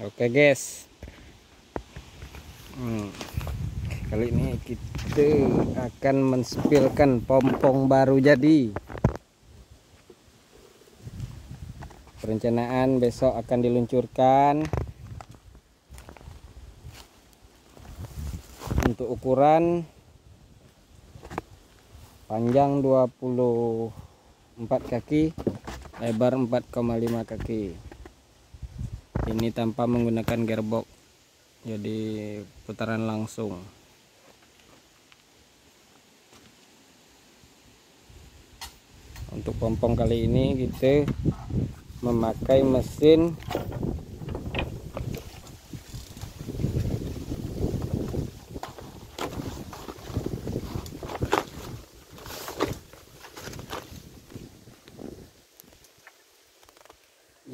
Oke guys. Hmm. Kali ini kita akan menspilkan pompong baru jadi. Perencanaan besok akan diluncurkan Untuk ukuran Panjang 24 kaki Lebar 4,5 kaki ini tanpa menggunakan gearbox jadi putaran langsung. Untuk pompong kali ini kita memakai mesin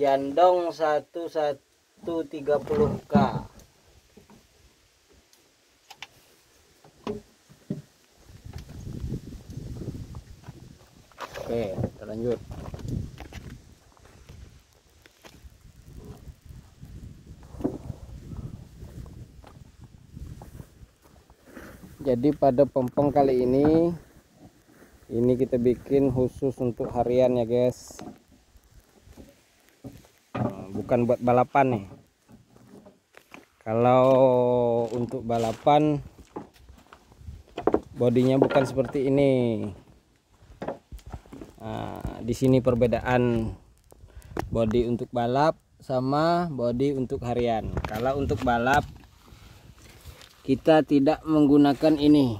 Yandong 1130K Oke, kita lanjut. Jadi pada pompong kali ini ini kita bikin khusus untuk harian ya guys bukan buat balapan nih. Kalau untuk balapan bodinya bukan seperti ini. Nah, di sini perbedaan body untuk balap sama body untuk harian. Kalau untuk balap kita tidak menggunakan ini.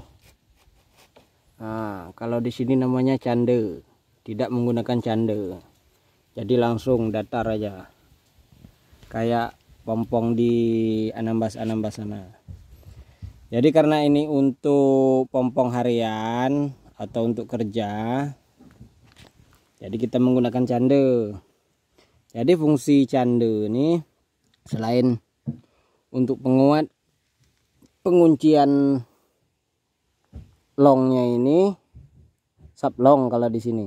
Nah, kalau di sini namanya cande. Tidak menggunakan cande. Jadi langsung datar aja kayak pompong di Anambas-Anambas sana. Jadi karena ini untuk pompong harian atau untuk kerja, jadi kita menggunakan cande. Jadi fungsi cande ini selain untuk penguat penguncian longnya ini sablong kalau di sini.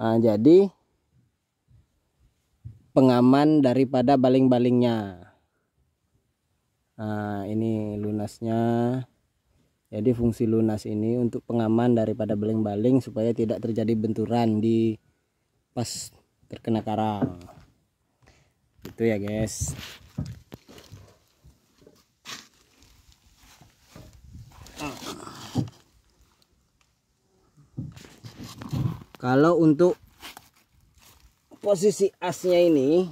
Nah, jadi pengaman daripada baling-balingnya. Nah ini lunasnya. Jadi fungsi lunas ini untuk pengaman daripada baling-baling supaya tidak terjadi benturan di pas terkena karang. Itu ya guys. Kalau untuk posisi asnya ini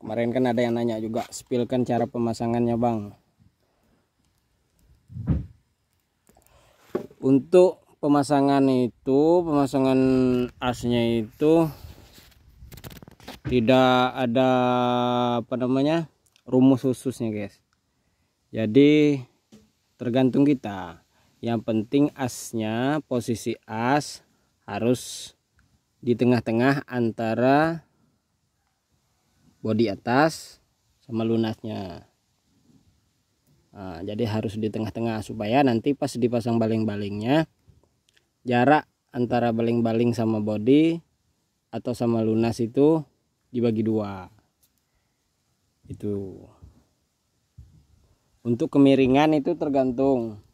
kemarin kan ada yang nanya juga spillkan cara pemasangannya bang. Untuk pemasangan itu pemasangan asnya itu tidak ada apa namanya rumus khususnya guys. Jadi tergantung kita. Yang penting asnya posisi as harus di tengah-tengah antara bodi atas sama lunasnya. Nah, jadi harus di tengah-tengah supaya nanti pas dipasang baling-balingnya jarak antara baling-baling sama bodi atau sama lunas itu dibagi dua. Itu. Untuk kemiringan itu tergantung.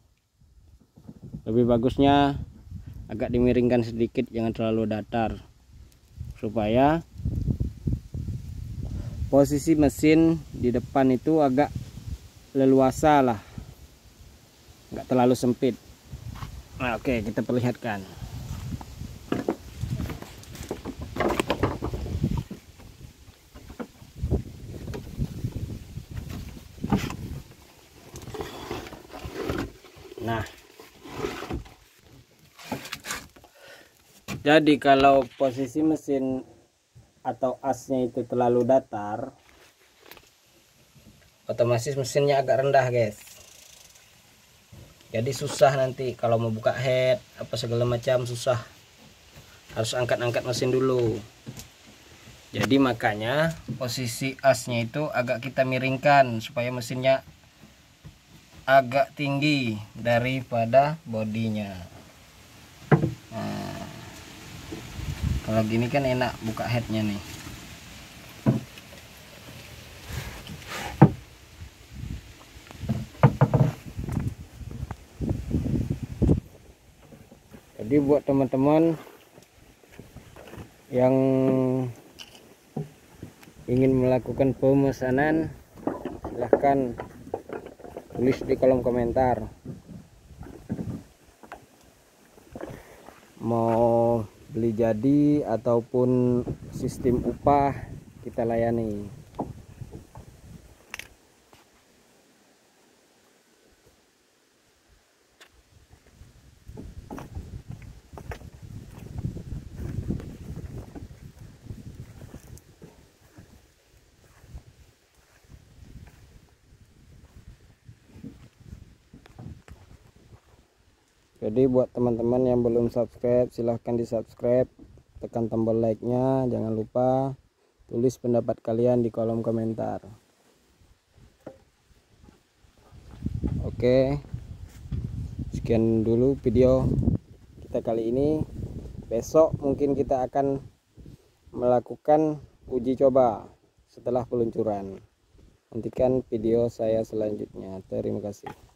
Lebih bagusnya agak dimiringkan sedikit jangan terlalu datar. Supaya posisi mesin di depan itu agak leluasa lah. Nggak terlalu sempit. Nah, oke kita perlihatkan jadi kalau posisi mesin atau asnya itu terlalu datar otomatis mesinnya agak rendah guys. Jadi susah nanti kalau mau buka head apa segala macam susah. Harus angkat-angkat mesin dulu. Jadi makanya posisi asnya itu agak kita miringkan supaya mesinnya agak tinggi daripada bodinya. Nah kalau gini kan enak buka headnya nih. Jadi buat teman-teman yang ingin melakukan pemesanan silahkan tulis di kolom komentar. Mau beli jadi ataupun sistem upah kita layani jadi buat teman-teman yang belum subscribe silahkan di subscribe tekan tombol like nya jangan lupa tulis pendapat kalian di kolom komentar. Oke sekian dulu video kita kali ini. Besok mungkin kita akan melakukan uji coba setelah peluncuran. Nantikan video saya selanjutnya. Terima kasih